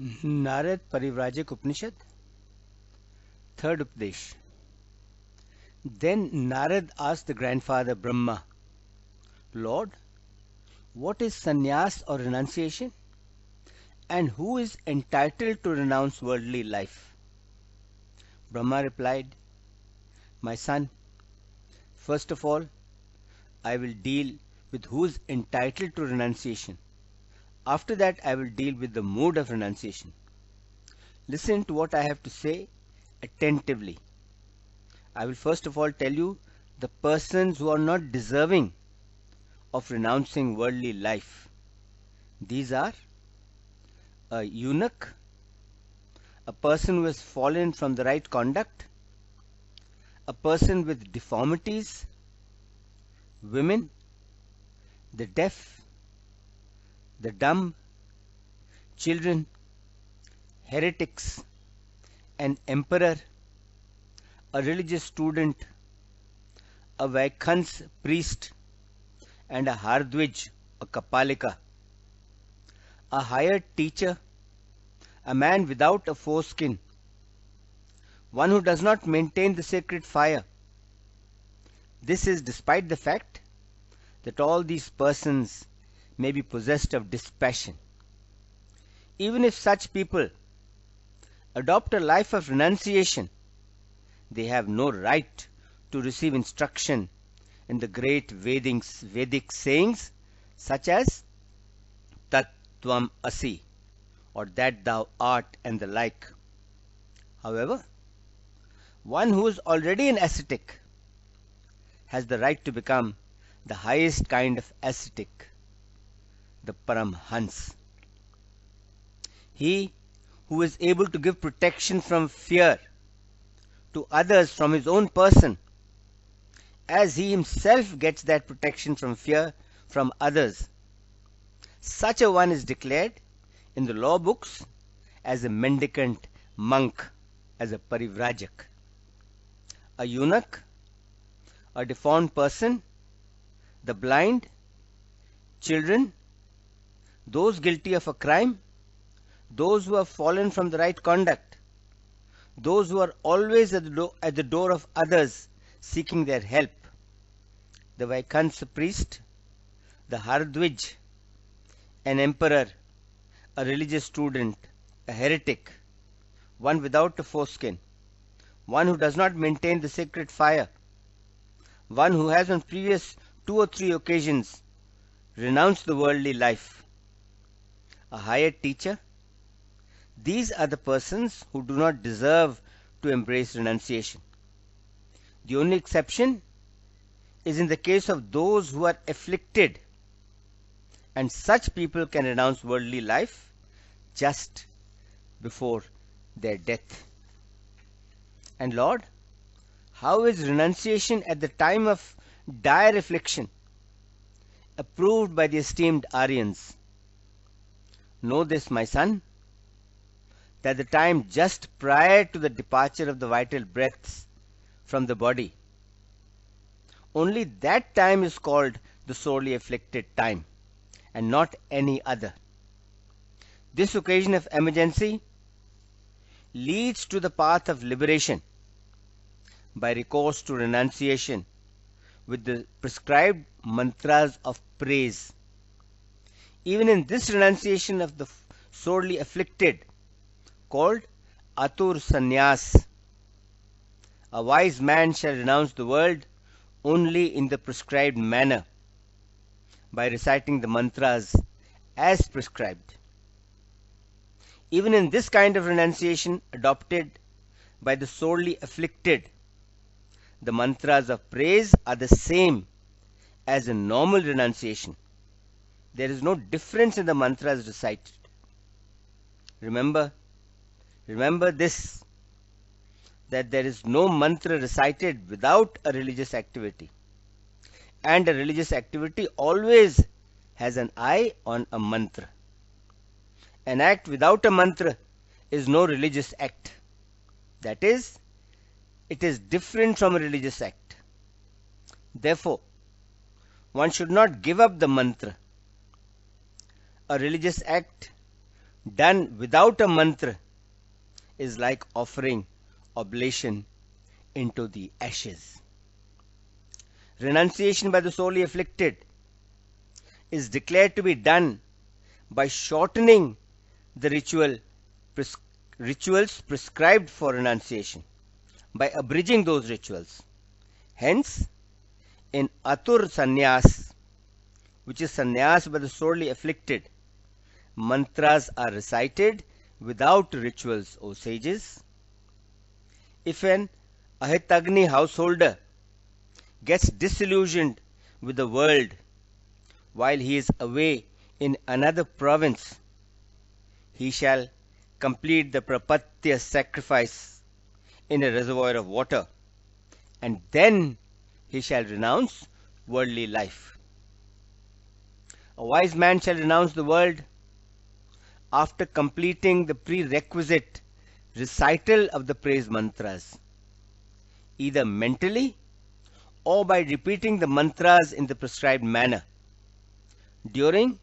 Narad Parivrajak Upanishad, third Upadesh. Then Narad asked the grandfather Brahma, Lord, what is sannyas or renunciation? And who is entitled to renounce worldly life? Brahma replied, My son, first of all, I will deal with who is entitled to renunciation. After that, I will deal with the mode of renunciation. Listen to what I have to say attentively. I will first of all tell you the persons who are not deserving of renouncing worldly life. These are a eunuch, a person who has fallen from the right conduct, a person with deformities, women, the deaf, the dumb, children, heretics, an emperor, a religious student, a Vaikhans priest, and a Hardwij, a Kapalika, a hired teacher, a man without a foreskin, one who does not maintain the sacred fire. This is despite the fact that all these persons may be possessed of dispassion. Even if such people adopt a life of renunciation, they have no right to receive instruction in the great Vedic, Vedic sayings such as "Tat Tattvam Asi or that thou art and the like. However, one who is already an ascetic has the right to become the highest kind of ascetic the Paramhans. He who is able to give protection from fear to others from his own person, as he himself gets that protection from fear from others. Such a one is declared in the law books as a mendicant monk, as a parivrajak. A eunuch, a deformed person, the blind, children, those guilty of a crime, those who have fallen from the right conduct, those who are always at the, do- at the door of others seeking their help, the Vaikhansa priest, the Hardwij, an emperor, a religious student, a heretic, one without a foreskin, one who does not maintain the sacred fire, one who has on previous two or three occasions renounced the worldly life, a hired teacher. These are the persons who do not deserve to embrace renunciation. The only exception is in the case of those who are afflicted, and such people can renounce worldly life just before their death. And Lord, how is renunciation at the time of dire affliction approved by the esteemed Aryans? Know this, my son, that the time just prior to the departure of the vital breaths from the body, only that time is called the sorely afflicted time, and not any other. This occasion of emergency leads to the path of liberation by recourse to renunciation with the prescribed mantras of praise. Even in this renunciation of the sorely afflicted, called Atur Sannyas, a wise man shall renounce the world only in the prescribed manner by reciting the mantras as prescribed. Even in this kind of renunciation adopted by the sorely afflicted, the mantras of praise are the same as in normal renunciation. There is no difference in the mantras recited. Remember, remember this that there is no mantra recited without a religious activity. And a religious activity always has an eye on a mantra. An act without a mantra is no religious act. That is, it is different from a religious act. Therefore, one should not give up the mantra. A religious act done without a mantra is like offering oblation into the ashes. Renunciation by the sorely afflicted is declared to be done by shortening the ritual pres- rituals prescribed for renunciation, by abridging those rituals. Hence, in Atur Sannyas, which is sannyas by the sorely afflicted, mantras are recited without rituals, or sages. If an Ahitagni householder gets disillusioned with the world while he is away in another province, he shall complete the Prajapatya sacrifice in a reservoir of water, and then he shall renounce worldly life. A wise man shall renounce the world after completing the prerequisite recital of the praise mantras, either mentally or by repeating the mantras in the prescribed manner during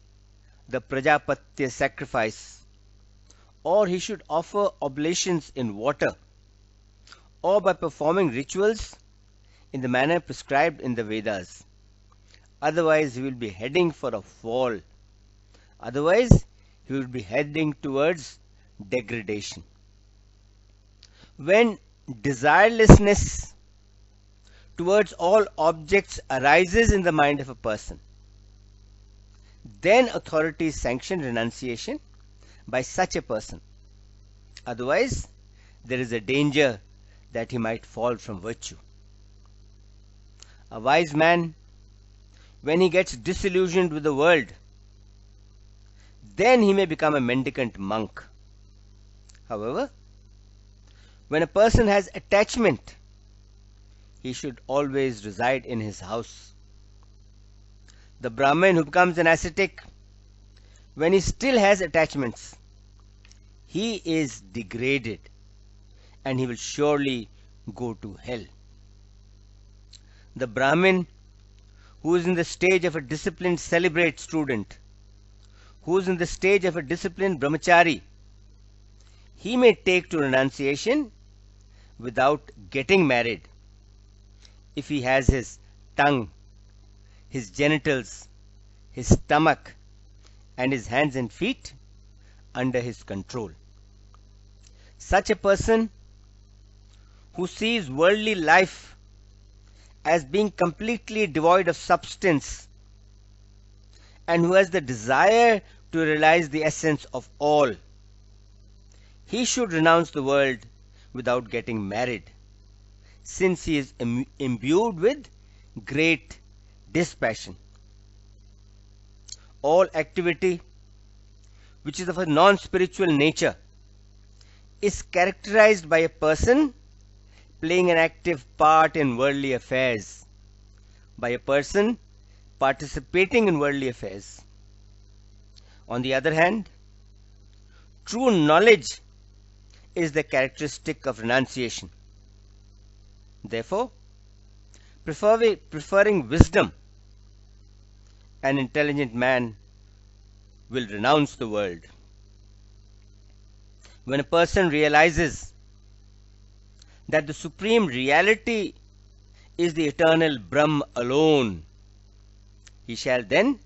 the Prajapatya sacrifice, or he should offer oblations in water, or by performing rituals in the manner prescribed in the Vedas. Otherwise, he will be heading for a fall. Otherwise, he will be heading towards degradation. When desirelessness towards all objects arises in the mind of a person, then authorities sanction renunciation by such a person. Otherwise, there is a danger that he might fall from virtue. A wise man, when he gets disillusioned with the world, then he may become a mendicant monk. However, when a person has attachment, he should always reside in his house. The Brahmin who becomes an ascetic, when he still has attachments, he is degraded and he will surely go to hell. The Brahmin who is in the stage of a disciplined celebrate student, who is in the stage of a disciplined brahmachari, he may take to renunciation without getting married if he has his tongue, his genitals, his stomach, and his hands and feet under his control. Such a person who sees worldly life as being completely devoid of substance and who has the desire to realize the essence of all, he should renounce the world without getting married, since he is Im- imbued with great dispassion. All activity which is of a non spiritual nature is characterized by a person playing an active part in worldly affairs, by a person participating in worldly affairs. On the other hand, true knowledge is the characteristic of renunciation. Therefore, preferring, wisdom, an intelligent man will renounce the world. When a person realizes that the supreme reality is the eternal Brahm alone, he shall then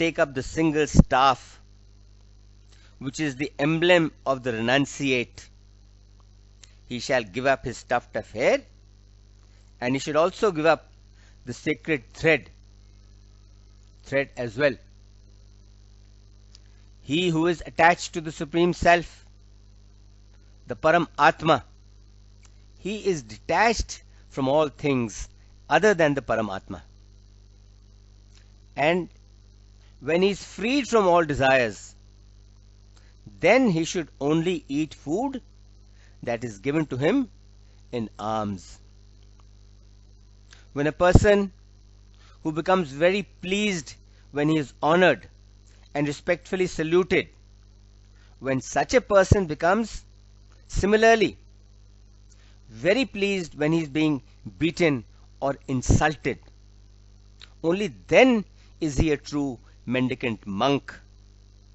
take up the single staff, which is the emblem of the renunciate. He shall give up his tuft of hair, and he should also give up the sacred thread, thread as well. He who is attached to the Supreme Self, the Param Atma, he is detached from all things other than the Paramatma. And when he is freed from all desires, then he should only eat food that is given to him in alms. When a person who becomes very pleased when he is honored and respectfully saluted, when such a person becomes similarly very pleased when he is being beaten or insulted, only then is he a true mendicant monk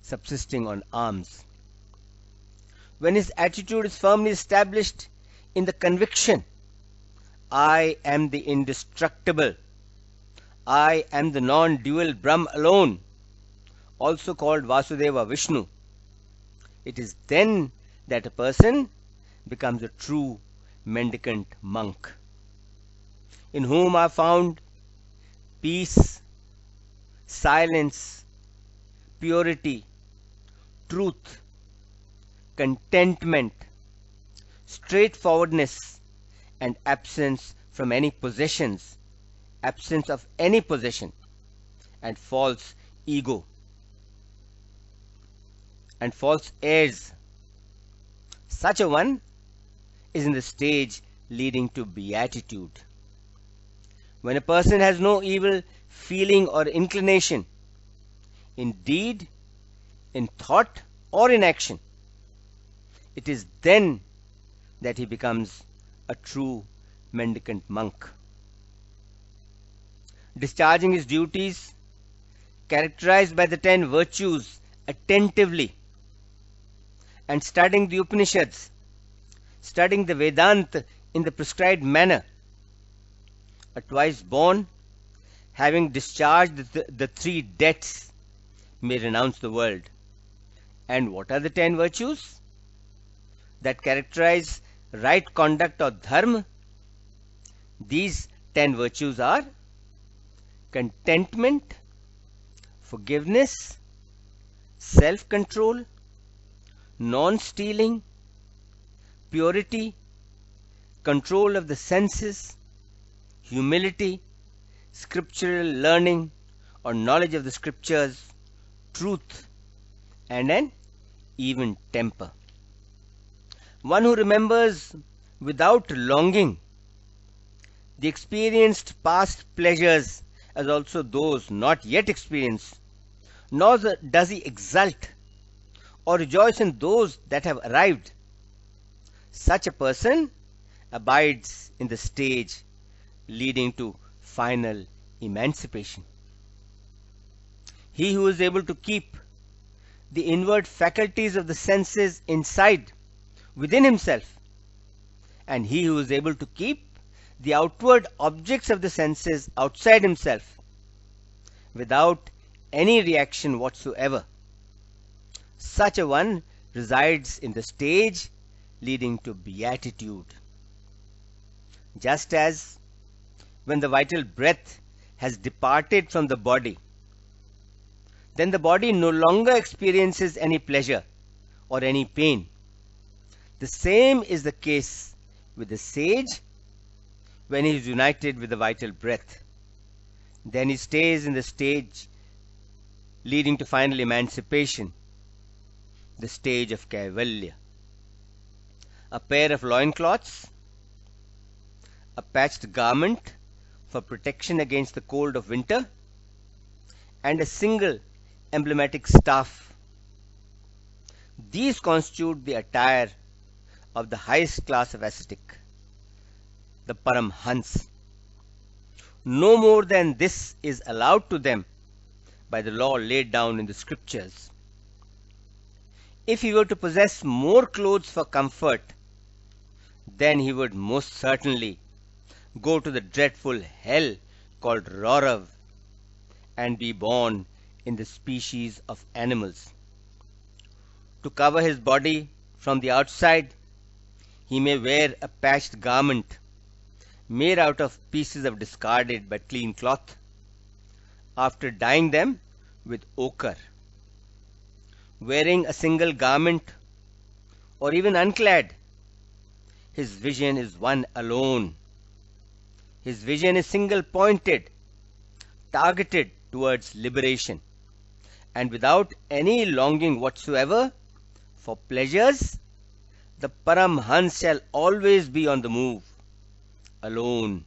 subsisting on alms. when his attitude is firmly established in the conviction I am the indestructible, I am the non dual Brahm alone, also called Vasudeva Vishnu, it is then that a person becomes a true mendicant monk, in whom are found peace, silence, purity, truth, contentment, straightforwardness, and absence from any possessions, absence of any possession, and false ego, and false airs. Such a one is in the stage leading to beatitude. When a person has no evil feeling or inclination, in deed, in thought, or in action, it is then that he becomes a true mendicant monk. Discharging his duties, characterized by the ten virtues attentively, and studying the Upanishads, studying the Vedanta in the prescribed manner, twice born, having discharged the, the three debts, may renounce the world. And what are the ten virtues that characterize right conduct or dharma? These ten virtues are contentment, forgiveness, self control, non stealing, purity, control of the senses, humility, scriptural learning or knowledge of the scriptures, truth, and an even temper. One who remembers without longing the experienced past pleasures as also those not yet experienced, nor does he exult or rejoice in those that have arrived. Such a person abides in the stage leading to final emancipation. He who is able to keep the inward faculties of the senses inside, within himself, and he who is able to keep the outward objects of the senses outside himself, without any reaction whatsoever. Such a one resides in the stage leading to beatitude. Just as when the vital breath has departed from the body, then the body no longer experiences any pleasure or any pain. The same is the case with the sage when he is united with the vital breath. Then he stays in the stage leading to final emancipation, the stage of Kaivalya. A pair of loincloths, a patched garment for protection against the cold of winter, and a single emblematic staff. These constitute the attire of the highest class of ascetic, the Paramhans. No more than this is allowed to them by the law laid down in the scriptures. If he were to possess more clothes for comfort, then he would most certainly go to the dreadful hell called Raurav and be born in the species of animals. To cover his body from the outside, he may wear a patched garment made out of pieces of discarded but clean cloth after dyeing them with ochre. Wearing a single garment or even unclad, his vision is one alone. His vision is single pointed, targeted towards liberation, and without any longing whatsoever for pleasures, the Paramhans shall always be on the move, alone.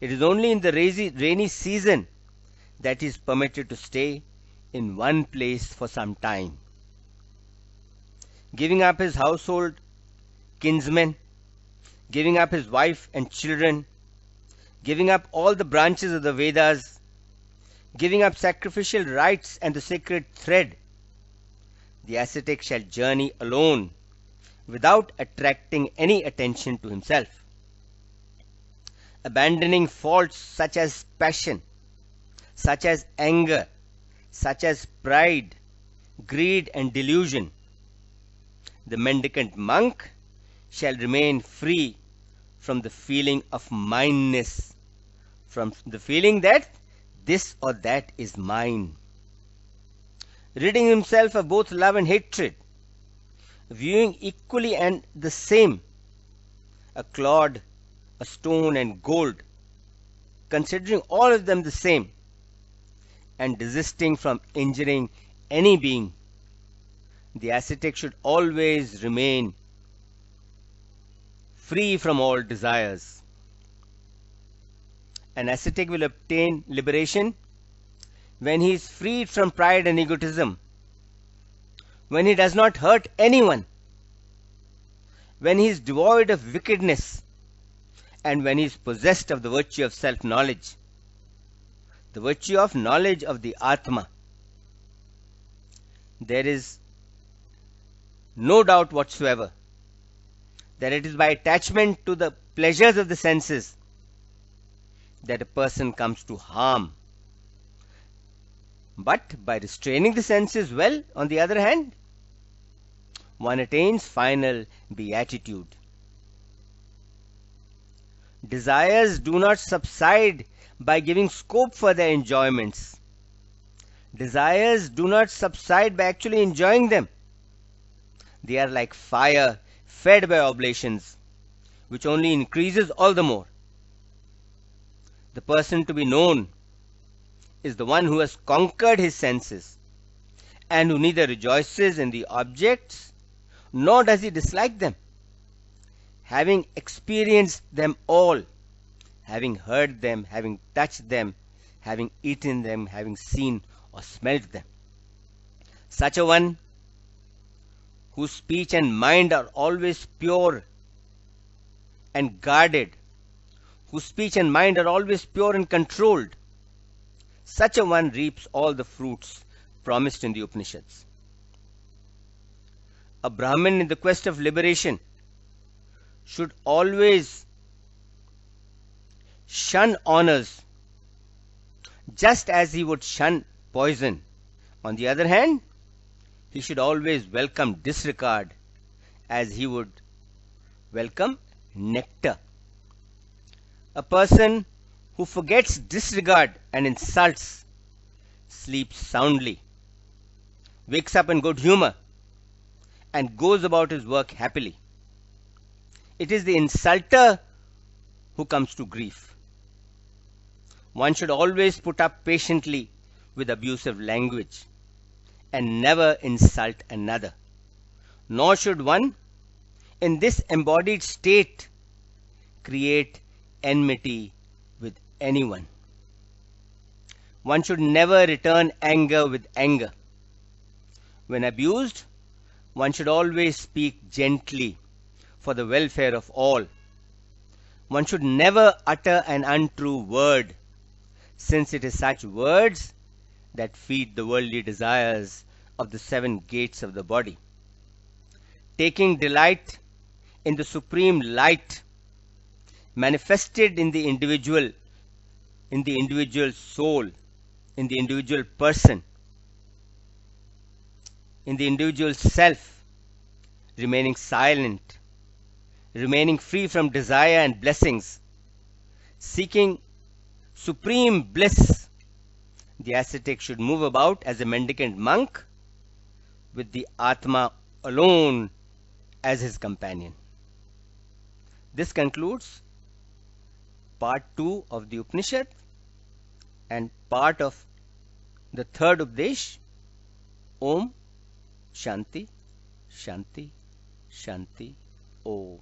It is only in the rainy season that he is permitted to stay in one place for some time. Giving up his household, kinsmen, giving up his wife and children, giving up all the branches of the Vedas, giving up sacrificial rites and the sacred thread, the ascetic shall journey alone without attracting any attention to himself. Abandoning faults such as passion, such as anger, such as pride, greed, and delusion, the mendicant monk shall remain free from the feeling of mineness, from the feeling that this or that is mine. Ridding himself of both love and hatred, viewing equally and the same. A clod, a stone, and gold, considering all of them the same, and desisting from injuring any being, the ascetic should always remain free from all desires. An ascetic will obtain liberation when he is freed from pride and egotism, when he does not hurt anyone, when he is devoid of wickedness, and when he is possessed of the virtue of self knowledge, the virtue of knowledge of the Atma. There is no doubt whatsoever that it is by attachment to the pleasures of the senses that a person comes to harm. But by restraining the senses well, on the other hand, one attains final beatitude. Desires do not subside by giving scope for their enjoyments. Desires do not subside by actually enjoying them. They are like fire fed by oblations, which only increases all the more. The person to be known is the one who has conquered his senses and who neither rejoices in the objects nor does he dislike them. Having experienced them all, having heard them, having touched them, having eaten them, having seen or smelt them. Such a one whose speech and mind are always pure and guarded, whose speech and mind are always pure and controlled, such a one reaps all the fruits promised in the Upanishads. A Brahmin in the quest of liberation should always shun honors just as he would shun poison. On the other hand, he should always welcome disregard as he would welcome nectar. A person who forgets disregard and insults sleeps soundly, wakes up in good humor, and goes about his work happily. It is the insulter who comes to grief. One should always put up patiently with abusive language and never insult another. Nor should one, in this embodied state, create enmity with anyone. One should never return anger with anger. When abused, one should always speak gently for the welfare of all. One should never utter an untrue word, since it is such words that feed the worldly desires of the seven gates of the body. Taking delight in the supreme light manifested in the individual, in the individual soul, in the individual person, in the individual self, remaining silent, remaining free from desire and blessings, seeking supreme bliss the ascetic should move about as a mendicant monk with the Atma alone as his companion. This concludes part 2 of the Upanishad and part of the third Updesh Om Shanti Shanti Shanti Om.